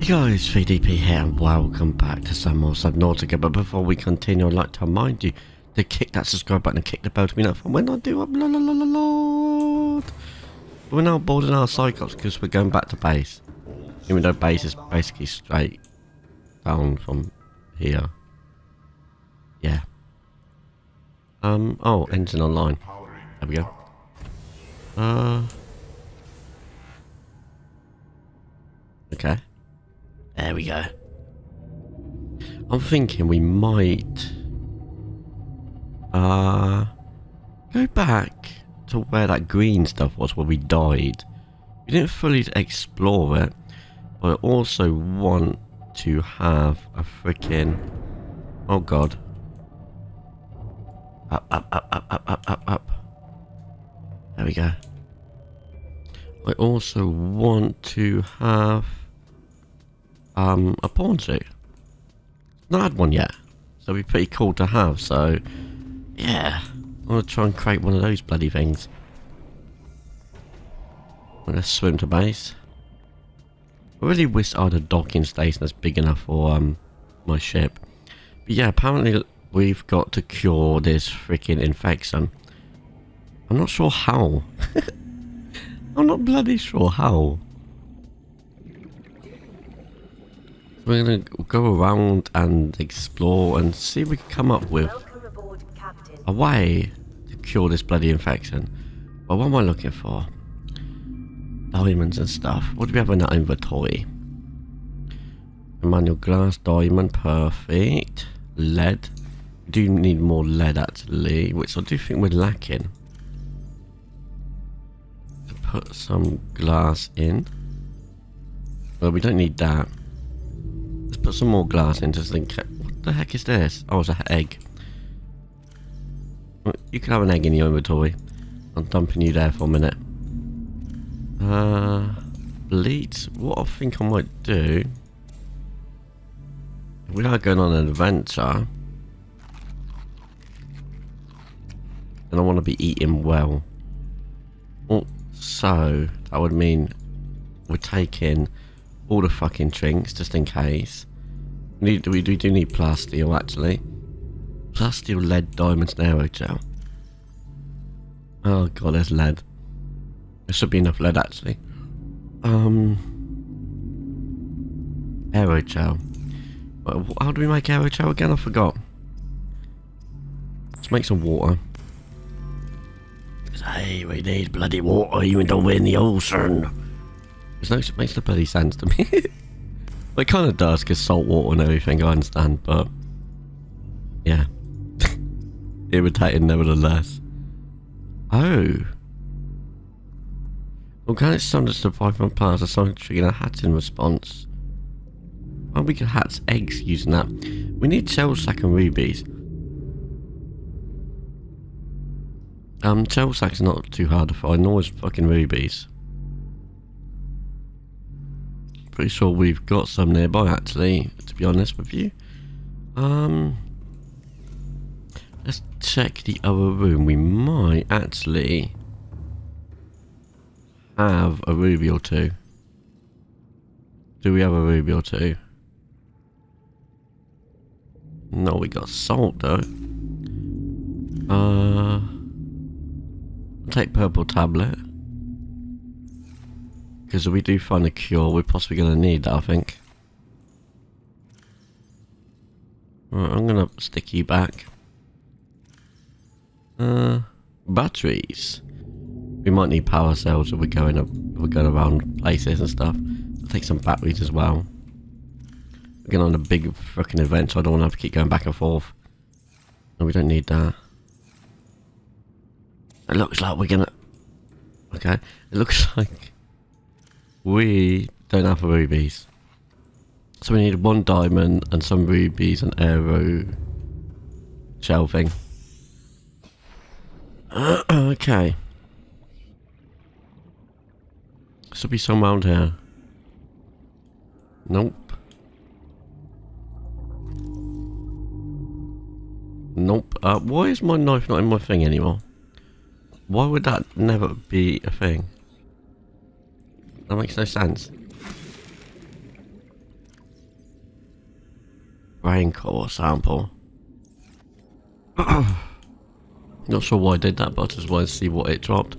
Hey guys, 3DeePee here and welcome back to some more Subnautica. But before we continue, I'd like to remind you to kick that subscribe button and kick the bell to be notified when I do upload. La, la, la, Lord. We're now boarding our Cyclops because we're going back to base. Even though base is basically straight down from here. Yeah. Um, oh, engine online. There we go. Uh... Okay. There we go. I'm thinking we might uh go back to where that green stuff was where we died. We didn't fully explore it, but I also want to have a freaking oh god. Up, up, up, up, up, up, up, up. There we go. I also want to have um, a prawn suit. Not had one yet. So it'd be pretty cool to have, so yeah. I'm gonna try and create one of those bloody things. I'm gonna swim to base. I really wish I had a docking station that's big enough for um my ship. But yeah, apparently we've got to cure this freaking infection. I'm not sure how. I'm not bloody sure how. We're gonna go around and explore and see if we can come up with aboard, a way to cure this bloody infection. But what am I looking for? Diamonds and stuff. What do we have in our inventory? Enameled glass, diamond, perfect. Lead. We do need more lead actually, which I do think we're lacking. Put some glass in. Well, we don't need that. Let's put some more glass in just think. What the heck is this? Oh, it's an egg. You can have an egg in your inventory. I'm dumping you there for a minute. Uh, bleach. What I think I might do. We are going on an adventure. And I want to be eating well. Oh, so that would mean we're taking all the fucking drinks just in case. We, need, we, do, we do need plasteel actually. Plasteel, lead, diamonds, and aerogel. Oh god, there's lead. There should be enough lead actually. Um, arrow aerogel. How do we make arrow aerogel again? I forgot. Let's make some water. Hey, we need bloody water even though we're in the ocean. It makes no bloody sense to me. well, it kind of does because salt water and everything, I understand, but yeah. Irritating nevertheless. Oh. Organic substance survive from plants are something triggering a hat in response. Why we can hatch eggs using that? We need shell sack and rubies. Um, shell sack's not too hard to find, nor is fucking rubies. Pretty sure we've got some nearby actually, to be honest with you. Um, let's check the other room. We might actually have a ruby or two. Do we have a ruby or two? No, we got salt though. Uh, take purple tablet. Because if we do find a cure, we're possibly going to need that, I think. Right, I'm going to stick you back. Uh, batteries. We might need power cells if we're going up, if we're going around places and stuff. I'll take some batteries as well. We're going on a big fucking event, so I don't want to have to keep going back and forth. No, we don't need that. It looks like we're gonna... Okay, it looks like we don't have rubies. So we need one diamond and some rubies and arrow shelving. okay. Will be some around here. Nope. Nope. Uh, why is my knife not in my thing anymore? Why would that never be a thing? That makes no sense. brain core sample. Not sure why I did that, but I just wanted to see what it dropped.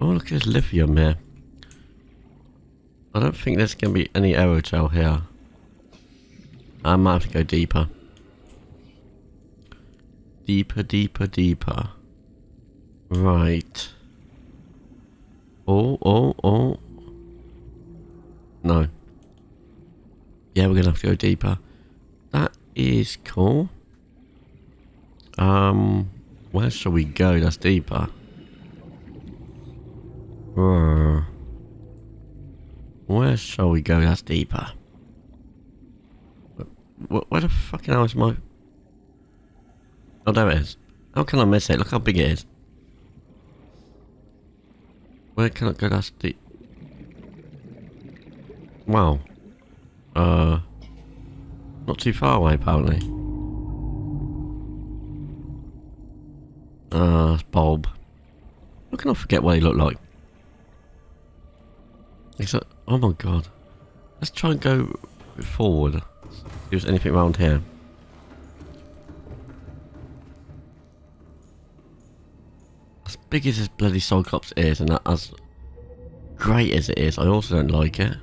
Oh, look this lithium here. I don't think there's going to be any aerogel here. I might have to go deeper. Deeper, deeper, deeper. Right. Oh, oh, oh. No. Yeah, we're going to have to go deeper. That is cool. Um, where shall we go that's deeper? Where shall we go that's deeper? Where, where the fucking hell is my... Oh, there it is. How can I miss it? Look how big it is. Where can I go that's deep? Wow. Uh... Not too far away, apparently. Uh, bulb. How can I forget what he looked like? Except, oh my god. Let's try and go forward. See if there's anything around here. As big as this bloody Cyclops is, and as great as it is, I also don't like it.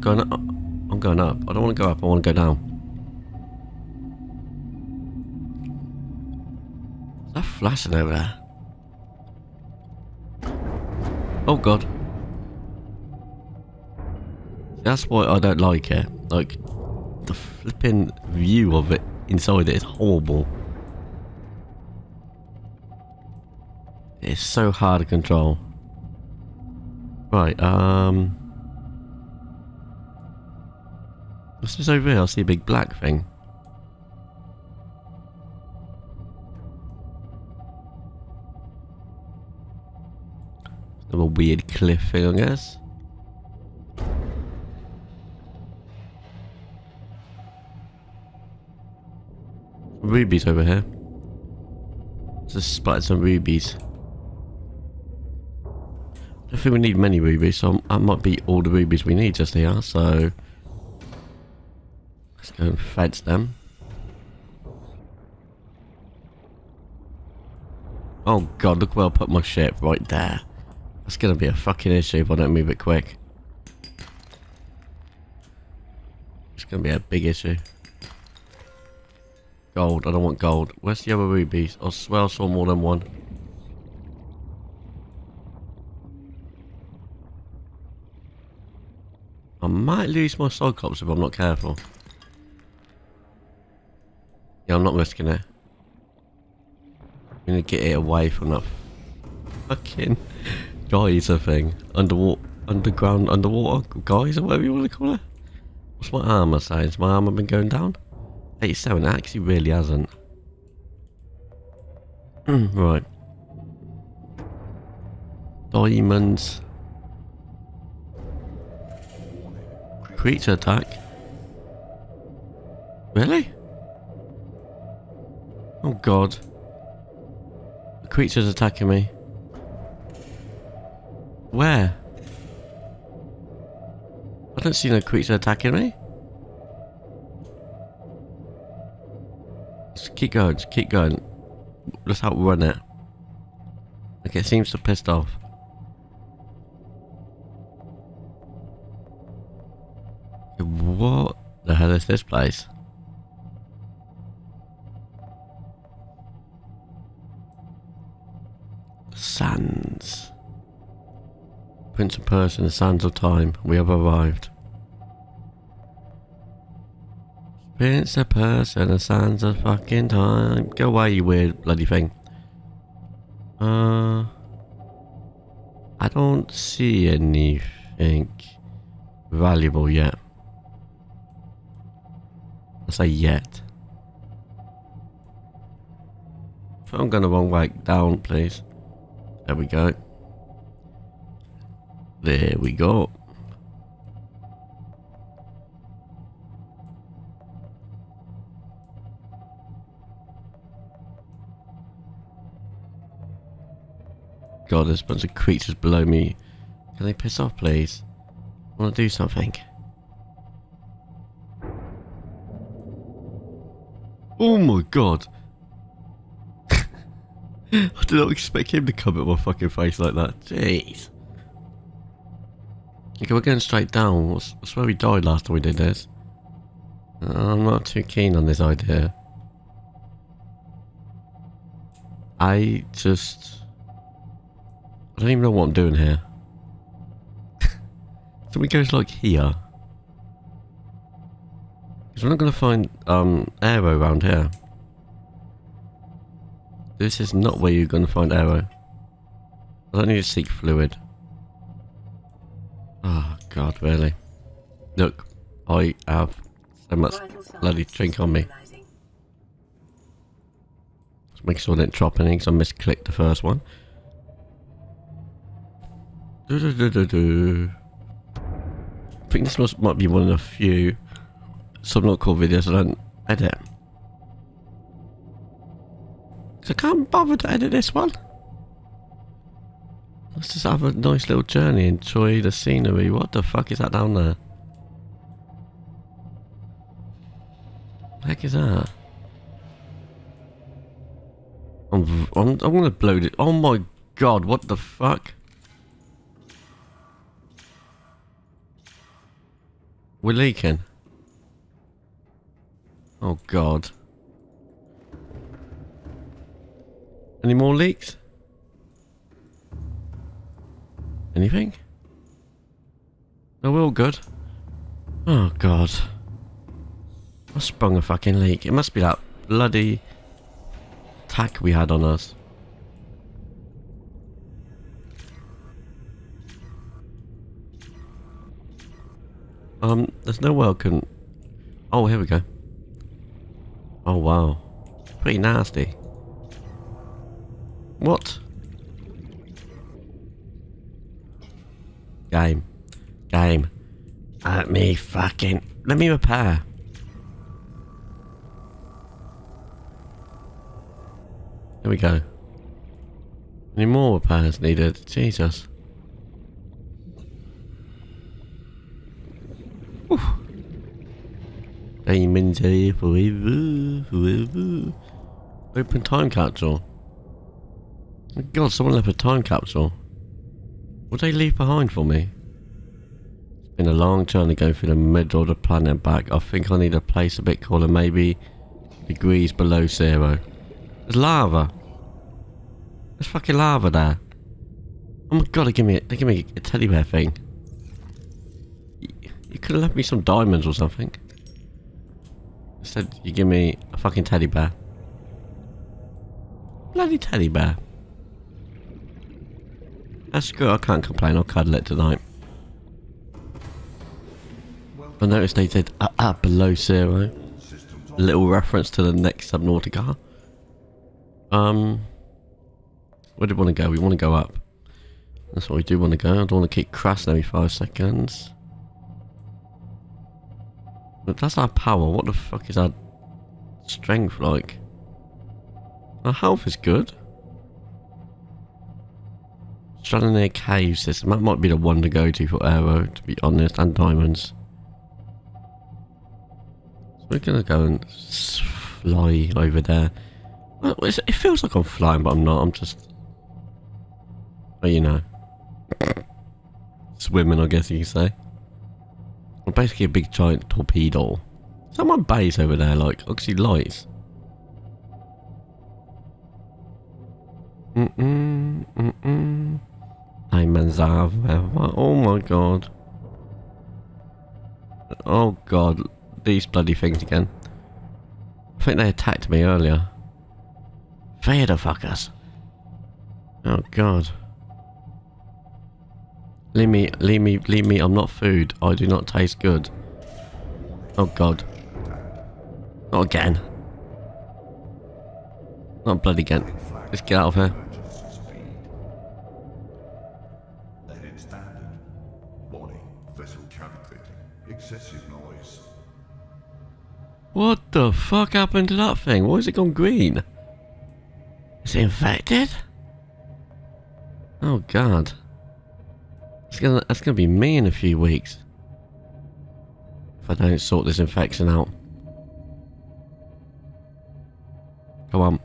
Am I going up? I'm going up. I don't want to go up, I want to go down. Is that flashing over there? Oh god. That's why I don't like it. Like, the flipping view of it inside it is horrible. It's so hard to control. Right, um... What's this over here? I see a big black thing. a weird cliff thing, I guess. Rubies over here. Just spotted some rubies. I think we need many rubies, so that might be all the rubies we need just here, so... Let's go and fence them. Oh god, look where I put my ship, right there. That's gonna be a fucking issue if I don't move it quick. It's gonna be a big issue. Gold, I don't want gold. Where's the other rubies? I swear I saw more than one. I might lose my Cyclops if I'm not careful. Yeah, I'm not risking it. I'm gonna get it away from that fucking geyser thing. Underwater, underground, underwater geyser, whatever you want to call it. What's my armor saying? Has my armor been going down? 87, it actually really hasn't. right. Diamonds. Creature attack. Really? Oh god. The creature's attacking me. Where? I don't see no creature attacking me. Just keep going, just keep going. Let's outrun it. Okay, it seems to pissed off. What the hell is this place? Prince of Persia the sands of time. We have arrived. Prince of Persia the sands of fucking time. Go away, you weird bloody thing. Uh, I don't see anything valuable yet. I say yet. If I'm going the wrong way down, please. There we go. There we go. God, there's a bunch of creatures below me. Can they piss off, please? I want to do something. Oh my god. I did not expect him to come at my fucking face like that. Jeez. Okay, we're going straight down. That's where we died last time we did this. I'm not too keen on this idea. I just... I don't even know what I'm doing here. so we go to like here. Because we're not going to find um, arrow around here. This is not where you're going to find arrow. I don't need to seek fluid. Oh god, really? Look, I have so much bloody drink on me. Let's make sure I didn't drop anything because I misclicked the first one. Do -do -do -do -do. I think this must, might be one of the few Subnautica videos I don't edit. Because I can't bother to edit this one. Let's just have a nice little journey, enjoy the scenery. What the fuck is that down there? The heck is that? I'm, I'm, I'm gonna blow it. Oh my god, what the fuck? We're leaking. Oh god. Any more leaks? Anything? No, we're all good. Oh god. I sprung a fucking leak. It must be that bloody attack we had on us. Um, there's no welcome. Oh, here we go. Oh, wow. Pretty nasty. What? Game. Game. Let me fucking... Let me repair. There we go. Any more repairs needed? Jesus. Whew. Diamonds here forever, forever. Open time capsule. God, someone left a time capsule. What did they leave behind for me? It's been a long journey going through the middle of the planet back. I think I need a place a bit cooler, maybe degrees below zero. There's lava. There's fucking lava there. Oh my god, they give me, they give me a teddy bear thing. You could have left me some diamonds or something. Instead, you give me a fucking teddy bear. Bloody teddy bear. That's good, I can't complain, I'll cuddle it tonight. I noticed they said uh, uh, below zero. Little reference to the next Subnautica. Um, where do we want to go? We want to go up. That's what we do want to go. I don't want to keep crashing every five seconds. But that's our power. What the fuck is our strength like? Our health is good. Stranded cave system. That might be the one to go to for arrow, to be honest, and diamonds. So we're gonna go and fly over there. Well, it feels like I'm flying, but I'm not. I'm just, well, you know, swimming. I guess you could say. I'm basically a big giant torpedo. Someone base over there, like, see lights. Mm-mm, mm-mm. Diamonds are Oh my god. Oh god. These bloody things again. I think they attacked me earlier. Fire fuckers. Oh god. Leave me, leave me, leave me. I'm not food. I do not taste good. Oh god. Not again. Not bloody again. Let's get out of here. What the fuck happened to that thing? Why is it gone green? Is it infected? Oh god. It's gonna, that's gonna be me in a few weeks. if I don't sort this infection out. Come on.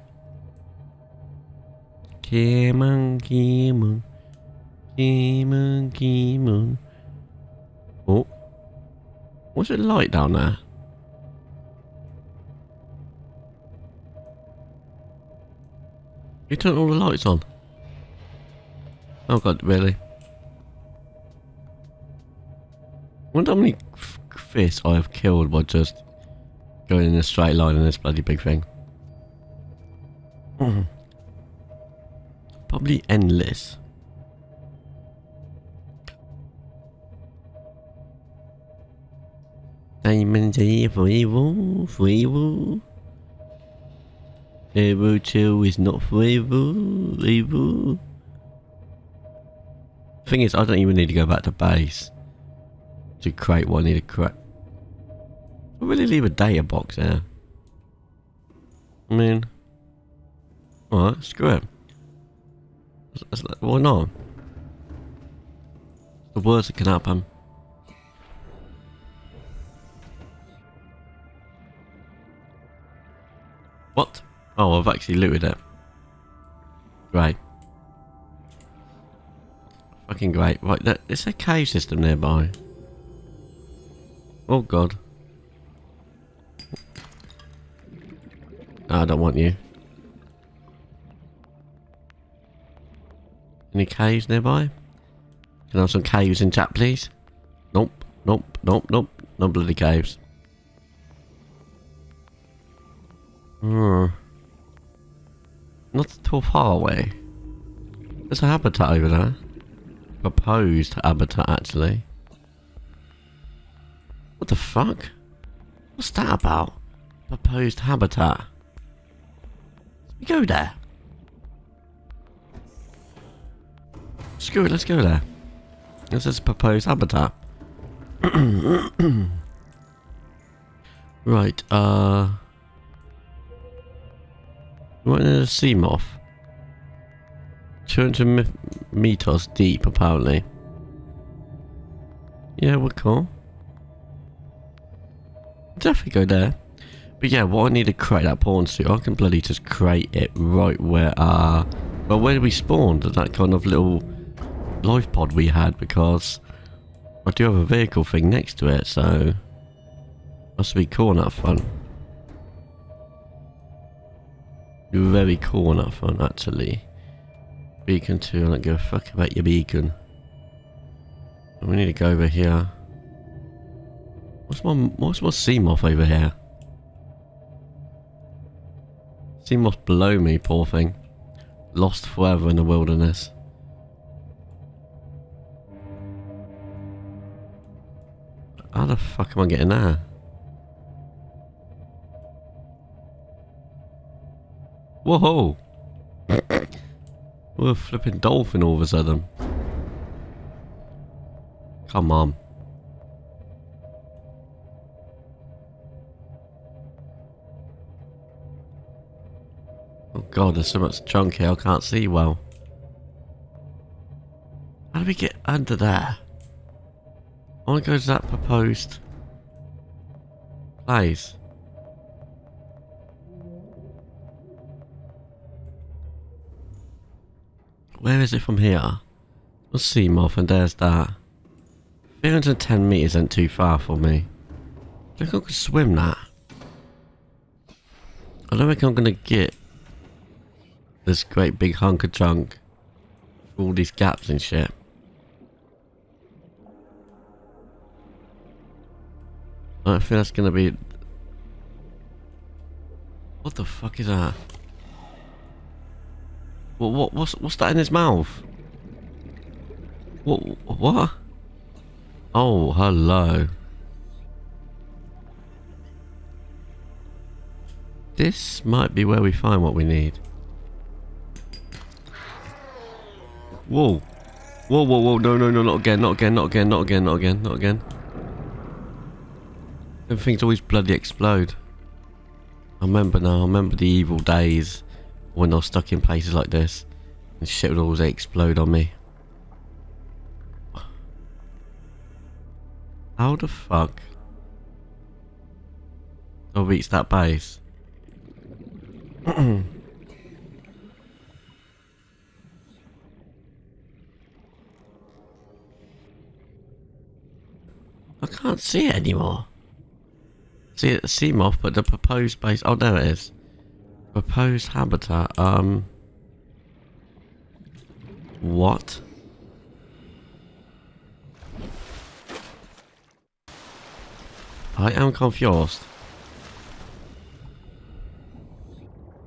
Come on, come on. Come on, come on. Oh. What's it like down there? You turned all the lights on. Oh god, really? wonder how many fish I have killed by just going in a straight line in this bloody big thing. Hmm. Probably endless. Diamonds here for evil, for evil. Ever chill is not for evil, evil. Thing is, I don't even need to go back to base to create what I need to create. I really leave a data box there. I mean, alright, screw it. Why not? The worst that can happen. What? Oh, I've actually looted it. Great. Fucking great. Right, there's a cave system nearby. Oh god. I don't want you. Any caves nearby? Can I have some caves in chat, please? Nope, nope, nope, nope. No bloody caves. Hmm. Not too far away. There's a habitat over there. Proposed habitat, actually. What the fuck? What's that about? Proposed habitat. Let's go there. Screw it, let's go there. This is proposed habitat. right, uh... What is a Seamoth? 200 meters deep, apparently. Yeah, we're cool definitely go there. But yeah, what I need to create that prawn suit, I can bloody just create it right where, uh, well, where we spawned, that kind of little life pod we had, because I do have a vehicle thing next to it, so must be cool on that front. Very cool on that front, actually. Beacon 2, I don't give a fuck about your beacon. We need to go over here. What's my what's my Seamoth over here? Seamoth below me, poor thing. Lost forever in the wilderness. How the fuck am I getting there? Whoa! We're a flipping dolphin all of a sudden. Come on. Oh god, there's so much junk here I can't see well. How do we get under there? I want to go to that proposed place. Where is it from here? Let's see, and there's that. 310 meters isn't too far for me. I think I could swim that. I don't think I'm gonna get this great big hunk of junk. All these gaps and shit. I think that's gonna be... What the fuck is that? What, what, what's, what's that in his mouth? What, what? Oh, hello. This might be where we find what we need. Whoa. Whoa, whoa, whoa. No, no, no, not again, not again, not again, not again, not again, not again. Everything's always bloody explode. I remember now, I remember the evil days when I was stuck in places like this. And shit would always explode on me. How the fuck I reach that base. I can't see it anymore. See it, Seamoth, but the proposed base. Oh, there it is. Proposed habitat. Um. What? I am confused.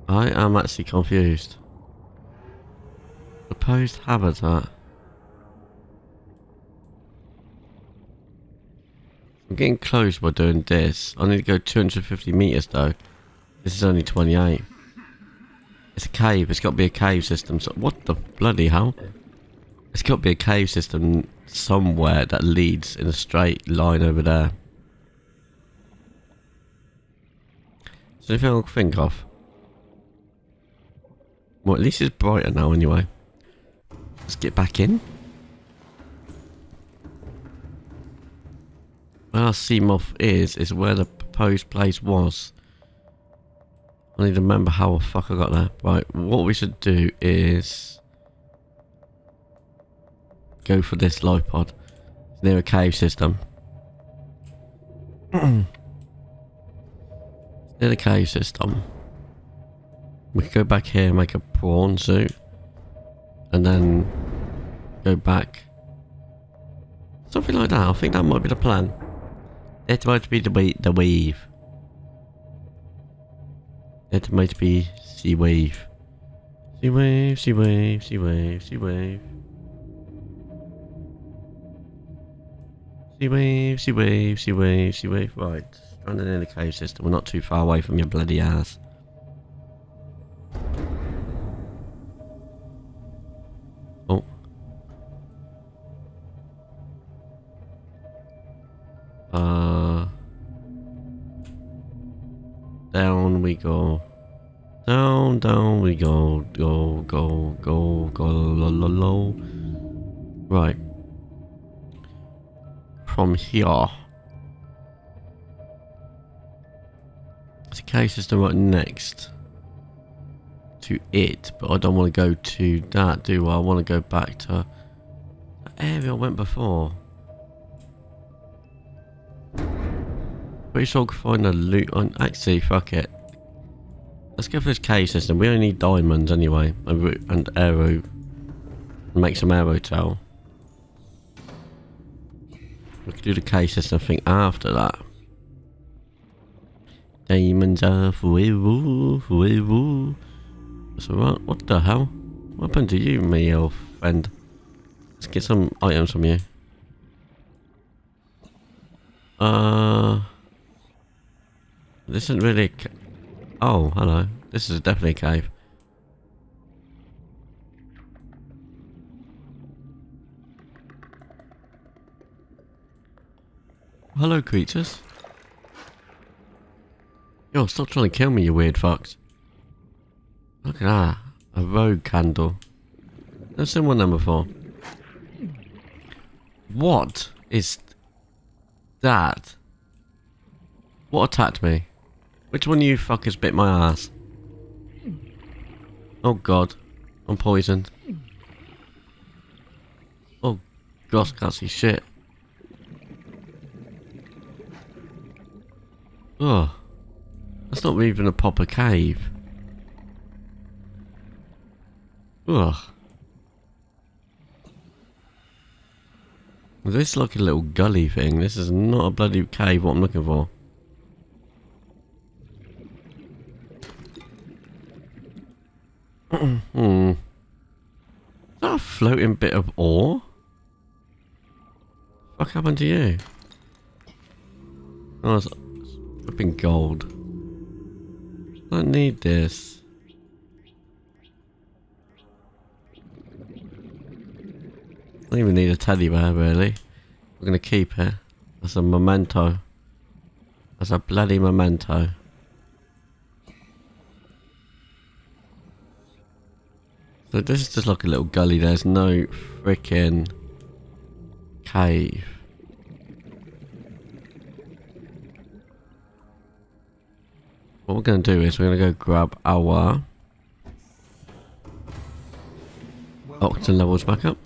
I am actually confused. Proposed habitat. I'm getting close by doing this. I need to go 250 meters though. This is only 28. It's a cave. It's got to be a cave system. So what the bloody hell? It's got to be a cave system somewhere that leads in a straight line over there. So anything I can think of? Well, at least it's brighter now anyway. Let's get back in. Where our Seamoth is, is where the proposed place was. I need to remember how the fuck I got there. Right, what we should do is... Go for this life pod. It's near a cave system. near the cave system. We could go back here and make a prawn suit. And then go back. Something like that. I think that might be the plan. It might be the, way, the wave. It might be sea wave. Sea wave, sea wave, sea wave, sea wave. Sea wave, sea wave, sea wave, sea wave. Right, stranded in the cave system. We're not too far away from your bloody ass. Oh. Uh. Down we go. Down, down we go. Go, go, go, go, lo, lo, lo. Right. From here. The case is the right next to it, but I don't want to go to that, do I? I want to go back to the area I went before. Pretty sure I can find a loot on. Actually, fuck it. Let's go for this cave system. We only need diamonds anyway, and arrow. Make some arrow tail. We could do the cave system thing after that. Diamonds are forever, forever. So what? What the hell? What happened to you, me old friend? Let's get some items from you. Uh. This isn't really Oh, hello. This is definitely a cave. Hello, creatures. Yo, stop trying to kill me, you weird fucks. Look at that. A rogue candle. Never seen one them before. What is that? What attacked me? Which one of you fuckers bit my ass? Oh god. I'm poisoned. Oh gosh, can't see shit. Oh. That's not even a proper cave. Ugh. This is like a little gully thing. This is not a bloody cave what I'm looking for. Hmm. Is that a floating bit of ore? What happened to you? Oh, it's flipping gold. I don't need this. I don't even need a teddy bear, really. We're gonna keep it. As a memento. As a bloody memento. So this is just like a little gully. There's no freaking cave. What we're going to do is we're going to go grab our oxygen levels back up.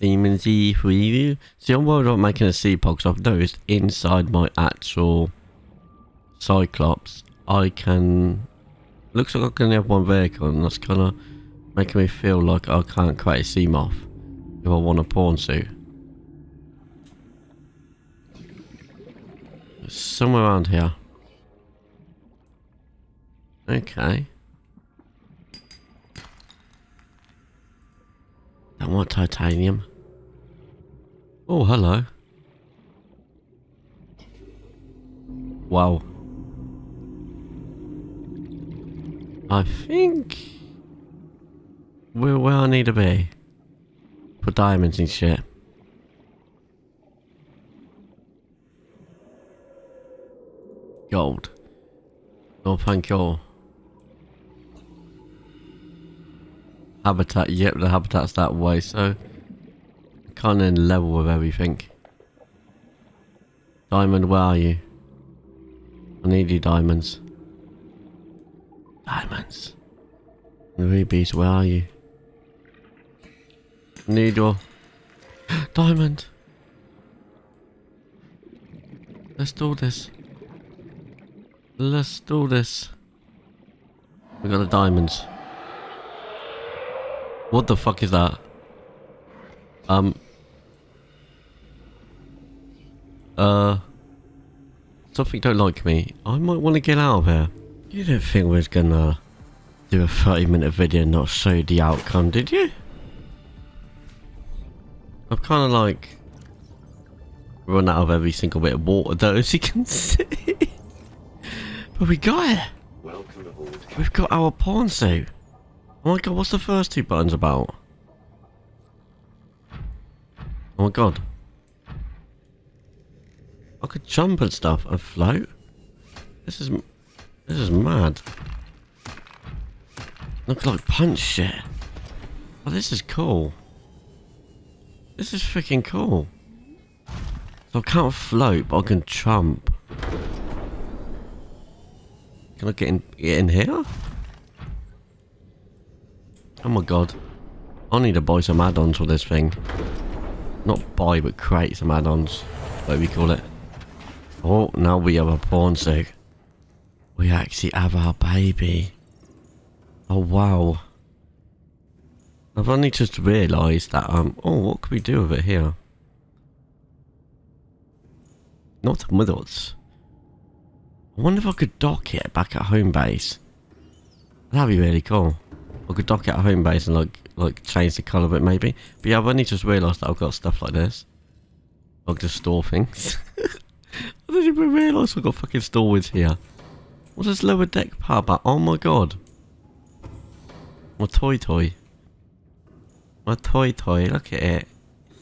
Demons E you. See, I'm worried about making a sea pod because I've noticed inside my actual Cyclops, I can. Looks like I can have one vehicle, and that's kind of making me feel like I can't a Seamoth if I want a prawn suit. Somewhere around here. Okay. Don't want titanium. Oh, hello. Wow. I think we're where I need to be. For diamonds and shit. Gold. No thank you. Habitat, yep, the habitat's that way, so kind of in level with everything. Diamond, where are you? I need you diamonds. Diamonds. Rubies, where are you? Needle. diamond. Let's do this. Let's do this. We got the diamonds. What the fuck is that? Um. Uh. Something don't like me. I might want to get out of here. You didn't think we was gonna do a 30 minute video and not show the outcome, did you? I've kind of like run out of every single bit of water though, as you can see. but we got it. We've got our prawn suit. Oh my god, what's the first two buttons about? Oh my god. I could jump and stuff and float. This is this is mad. Look like punch shit. Oh, this is cool. This is freaking cool. So I can't float, but I can jump. Can I get in, get in here? Oh my god. I need to buy some add-ons for this thing. Not buy, but create some add-ons. Whatever we call it. Oh, now we have a prawn suit. We actually have our baby. Oh wow. I've only just realised that, um, oh, what could we do with it here? Not middles. I wonder if I could dock it back at home base. That'd be really cool. I could dock it at home base and like like change the colour of it maybe. But yeah, I've only just realised that I've got stuff like this. I can just store things. I didn't even realise I've got fucking storage here. What's this lower deck power back? Oh my god. My toy toy. My toy toy, look at it.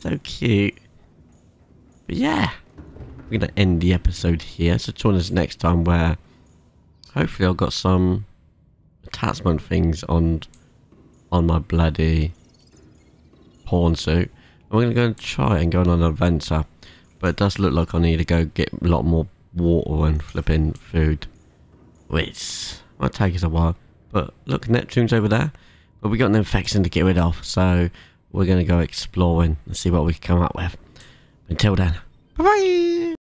So cute. But yeah. We're gonna end the episode here. So join us next time where hopefully I've got some attachment things on on my bloody prawn suit. I'm gonna go and try and go on an adventure. But it does look like I need to go get a lot more water and flipping food. Which might take us a while. But look, Neptune's over there. But we got an infection to get rid of. So we're gonna go exploring and see what we can come up with. Until then. Bye bye!